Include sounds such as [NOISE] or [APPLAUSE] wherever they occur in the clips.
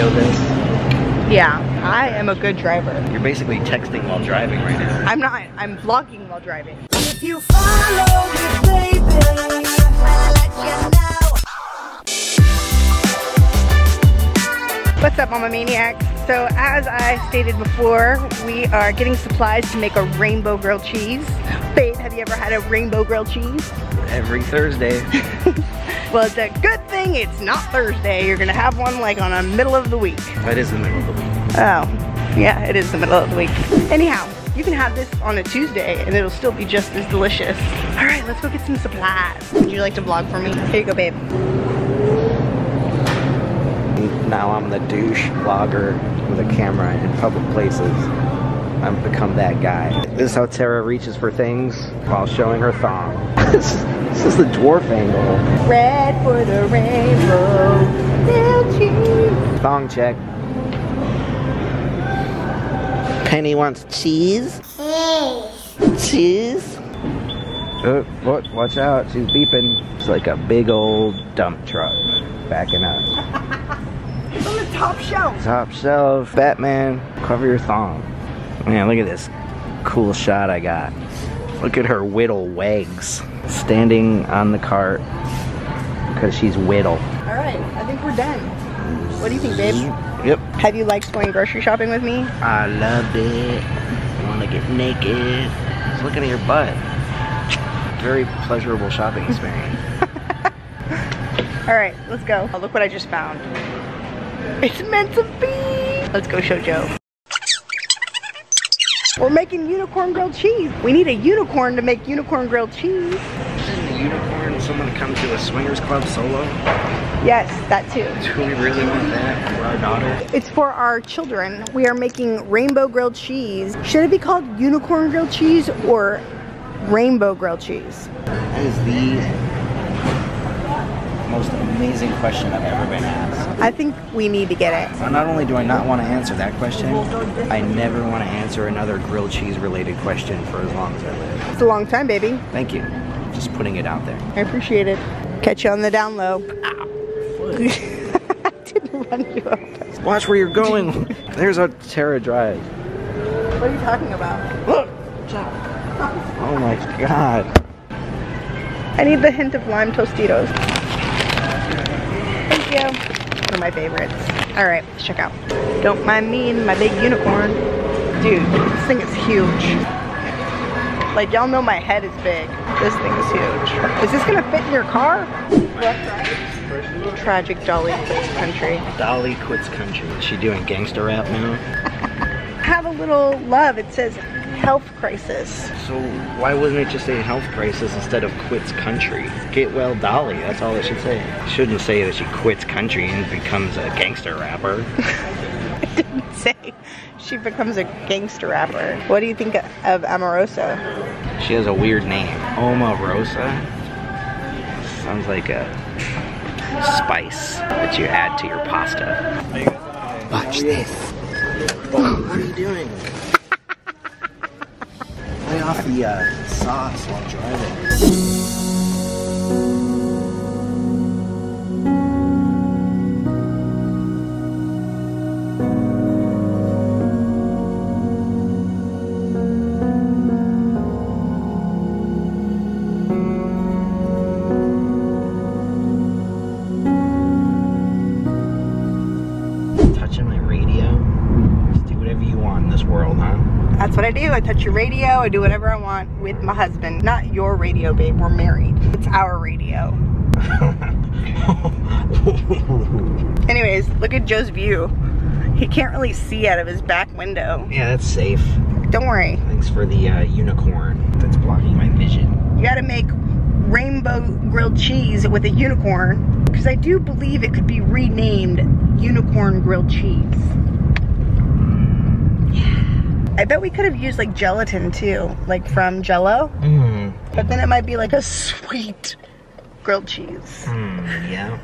video this? Yeah, I am a good driver. You're basically texting while driving right now. I'm not, I'm vlogging while driving. If you follow me, baby, I'll let you know. What's up, Mama Maniacs? So, as I stated before, we are getting supplies to make a rainbow grilled cheese. Babe, have you ever had a rainbow grilled cheese? Every Thursday. [LAUGHS] Well, it's a good thing it's not Thursday. You're gonna have one like on a middle of the week. That is the middle of the week. Oh, yeah, it is the middle of the week. Anyhow, you can have this on a Tuesday and it'll still be just as delicious. All right, let's go get some supplies. Would you like to vlog for me? Here you go, babe. Now I'm the douche vlogger with a camera in public places. I've become that guy. This is how Terra reaches for things while showing her thong. [LAUGHS] this, is, this is the dwarf angle. Red for the rainbow, cheese. Thong check. Penny wants cheese. Cheese. Oh, what? Watch out! She's beeping. It's like a big old dump truck backing up. It's on the top shelf. Top shelf, Batman, cover your thong. Man, look at this cool shot I got. Look at her whittle wags standing on the cart because she's whittle. All right, I think we're done. What do you think, babe? Mm-hmm. Yep. Have you liked going grocery shopping with me? I loved it. I want to get naked. Just looking at your butt. Very pleasurable shopping experience. [LAUGHS] All right, let's go. Oh, look what I just found. It's meant to be. Let's go show Joe. We're making unicorn grilled cheese. We need a unicorn to make unicorn grilled cheese. Isn't a unicorn someone to come to a swingers club solo? Yes, that too. Do we really want that for our daughter? It's for our children. We are making rainbow grilled cheese. Should it be called unicorn grilled cheese or rainbow grilled cheese? That is the amazing question I've ever been asked. I think we need to get it. Not only do I not want to answer that question, I never want to answer another grilled cheese related question for as long as I live. It's a long time, baby. Thank you. Just putting it out there. I appreciate it. Catch you on the down low. Ah, [LAUGHS] I didn't run you over. Watch where you're going. There's a Terra drives. What are you talking about? Look! Oh my god. I need the hint of lime Tostitos. You. One of my favorites. All right, let's check out. Don't mind me and my big unicorn. Dude, this thing is huge. Like y'all know my head is big. This thing is huge. Is this gonna fit in your car? Tragic Dolly quits country. Dolly quits country. Is she doing gangster rap now? [LAUGHS] Have a little love. It says health crisis. So why wouldn't it just say health crisis instead of quits country? Get well Dolly, that's all it should say. It shouldn't say that she quits country and becomes a gangster rapper. [LAUGHS] It didn't say she becomes a gangster rapper. What do you think of Amoroso? She has a weird name. Omarosa? Sounds like a spice that you add to your pasta. Watch this. [GASPS] What are you doing? Off the uh, sauce while driving. Touching my radio. Just do whatever you want in this world, huh? That's what I do. I touch your radio. I do whatever I want with my husband. Not your radio, babe. We're married. It's our radio. [LAUGHS] Anyways, look at Joe's view. He can't really see out of his back window. yeah, that's safe. Don't worry. Thanks for the uh, unicorn that's blocking my vision. You gotta make rainbow grilled cheese with a unicorn. Because I do believe it could be renamed unicorn grilled cheese. I bet we could have used like gelatin too, like from Jello. Mmm. But then it might be like a sweet grilled cheese. Mm, yeah.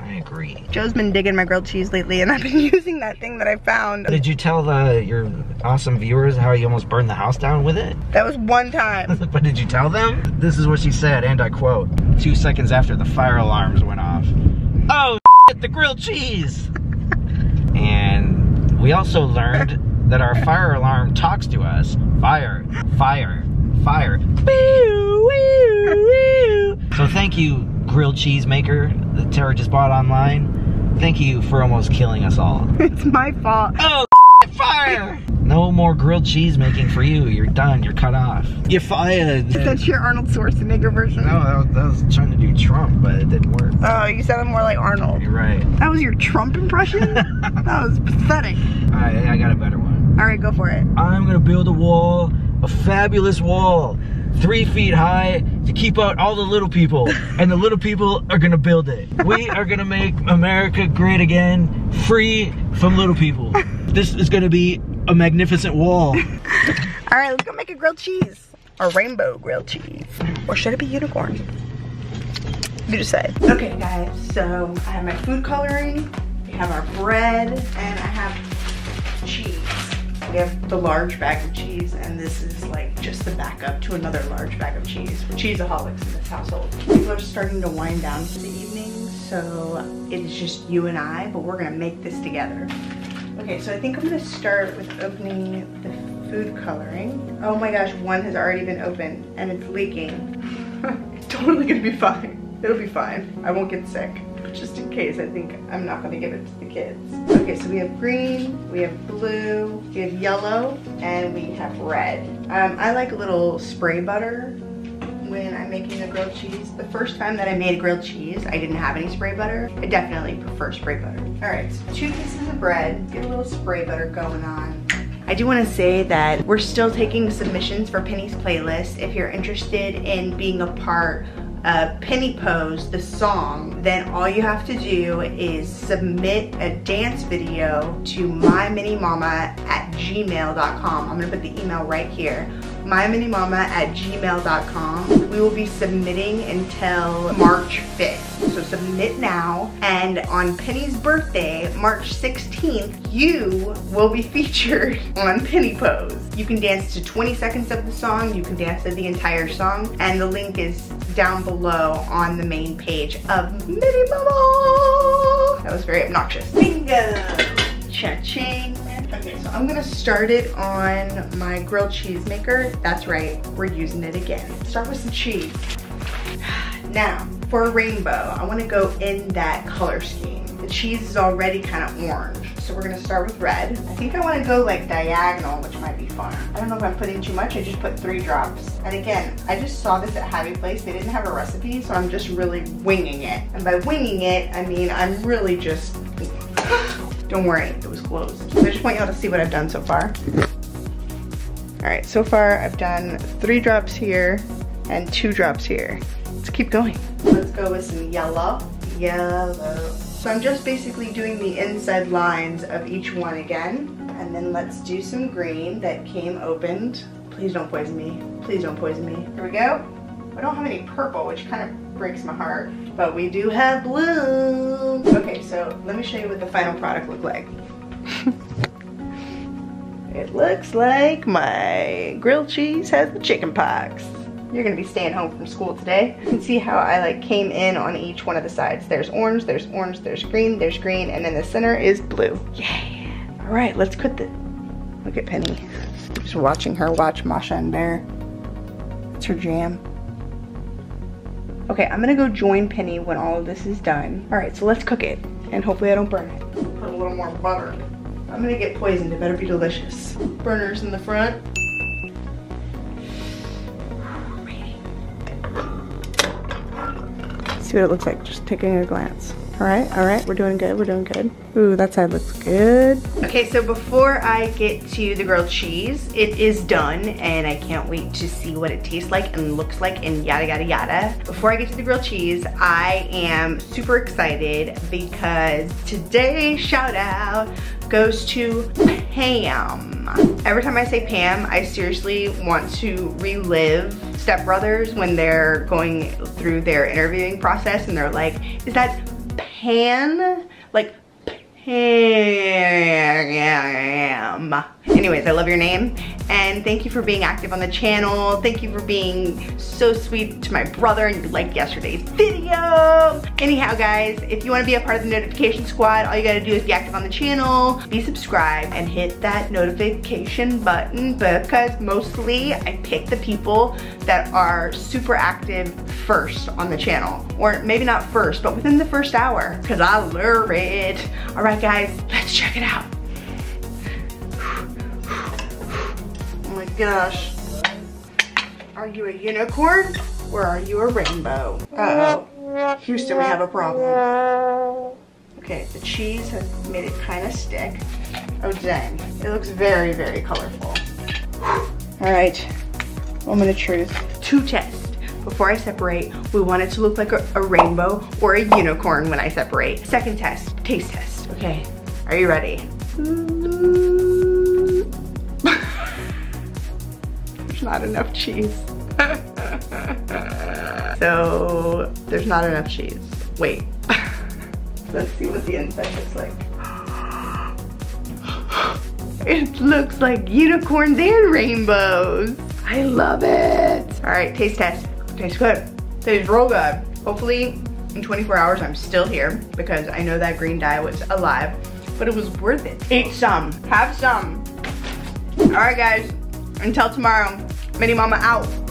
I agree. Joe's been digging my grilled cheese lately, and I've been [LAUGHS] using that thing that I found. Did you tell the, your awesome viewers how you almost burned the house down with it? That was one time. [LAUGHS] but did you tell them? This is what she said, and I quote, two seconds after the fire alarms went off. Oh, [LAUGHS] the grilled cheese! And we also learned that our fire alarm talks to us. Fire, fire, fire. So thank you, grilled cheese maker that Terra just bought online. Thank you for almost killing us all. [LAUGHS] It's my fault. Oh, fire! No more grilled cheese making for you. You're done. You're cut off. You're fired. That's your Arnold Schwarzenegger version. No, that was, that was trying to do Trump, but it didn't work. Oh, you sounded more like Arnold. You're right. That was your Trump impression? [LAUGHS] that was pathetic. All right, I got a better one. All right, go for it. I'm gonna build a wall, a fabulous wall, three feet high to keep out all the little people. [LAUGHS] And the little people are gonna build it. We are gonna make America great again, free from little people. [LAUGHS] This is gonna be a magnificent wall. [LAUGHS] All right, let's go make a grilled cheese. A rainbow grilled cheese. Or should it be unicorn? You decide. Okay, guys, so I have my food coloring, we have our bread, and I have cheese. We have the large bag of cheese, and this is like just the backup to another large bag of cheese. We're cheeseaholics in this household. People are starting to wind down for the evening, so it is just you and I, but we're gonna make this together. Okay, so I think I'm gonna start with opening the food coloring. Oh my gosh, one has already been opened and it's leaking. [LAUGHS] it's totally gonna be fine. It'll be fine. I won't get sick. Just in case, I think I'm not gonna give it to the kids. Okay, so we have green, we have blue, we have yellow, and we have red. Um, I like a little spray butter when I'm making a grilled cheese. The first time that I made a grilled cheese, I didn't have any spray butter. I definitely prefer spray butter. All right, so two pieces of bread, get a little spray butter going on. I do want to say that we're still taking submissions for Penny's playlist. If you're interested in being a part of Penny Pose, the song, then all you have to do is submit a dance video to myminimama at gmail.com. I'm gonna put the email right here myminimama at gmail.com. We will be submitting until March 5th. So submit now. And on Penny's birthday, March 16th, you will be [LAUGHS] featured on Penny Pose. You can dance to 20 seconds of the song. You can dance to the entire song. And the link is down below on the main page of Mini Bubble. That was very obnoxious. Bingo! Cha-ching. Okay, so I'm gonna start it on my grilled cheese maker. That's right, we're using it again. Start with some cheese. [SIGHS] Now, for a rainbow, I wanna go in that color scheme. The cheese is already kind of orange, so we're gonna start with red. I think I wanna go like diagonal, which might be fun. I don't know if I'm putting too much, I just put three drops. And again, I just saw this at Happy Place. They didn't have a recipe, so I'm just really winging it. And by winging it, I mean I'm really just [GASPS] don't worry, it was closed. So I just want y'all to see what I've done so far. All right, so far I've done three drops here and two drops here. Let's keep going. Let's go with some yellow. Yellow. So I'm just basically doing the inside lines of each one again. And then let's do some green that came opened. Please don't poison me. Please don't poison me. Here we go. I don't have any purple, which kind of breaks my heart. But we do have blue. Okay, so let me show you what the final product looked like. [LAUGHS] it looks like my grilled cheese has the chicken pox. You're gonna be staying home from school today. You [LAUGHS] can see how I like came in on each one of the sides. There's orange, there's orange, there's green, there's green, and then the center is blue. Yay. All right, let's quit the, look at Penny. Just watching her watch Masha and Bear. It's her jam. Okay, I'm gonna go join Penny when all of this is done. All right, so let's cook it. And hopefully I don't burn it. Put a little more butter. I'm gonna get poisoned, it better be delicious. Burners in the front. See what it looks like, just taking a glance. All right, all right, we're doing good, we're doing good. Ooh, that side looks good. Okay, so before I get to the grilled cheese, it is done and I can't wait to see what it tastes like and looks like and yada, yada, yada. Before I get to the grilled cheese, I am super excited because today's shout out goes to Pam. Every time I say Pam, I seriously want to relive Step Brothers when they're going through their interviewing process and they're like, is that Pan? Like Pam. Anyways, I love your name and thank you for being active on the channel. Thank you for being so sweet to my brother and you liked yesterday's video. Anyhow, guys, if you want to be a part of the notification squad, all you gotta do is be active on the channel, be subscribed, and hit that notification button because mostly I pick the people that are super active first on the channel. Or maybe not first, but within the first hour because I love it. All right, guys, let's check it out. Gosh. Are you a unicorn or are you a rainbow? Uh-oh. Houston, we have a problem. Okay, the cheese has made it kind of stick. Oh dang, it looks very, very colorful. All right, moment of truth. Two tests. Before I separate, we want it to look like a, a rainbow or a unicorn when I separate. Second test, taste test. Okay, are you ready? There's not enough cheese. [LAUGHS] so, there's not enough cheese. Wait. [LAUGHS] Let's see what the inside looks like. [GASPS] It looks like unicorns and rainbows. I love it. All right, taste test. Tastes good. Tastes real good. Hopefully in 24 hours I'm still here because I know that green dye was alive, but it was worth it. Eat some, have some. All right guys, until tomorrow, Mini Mama out.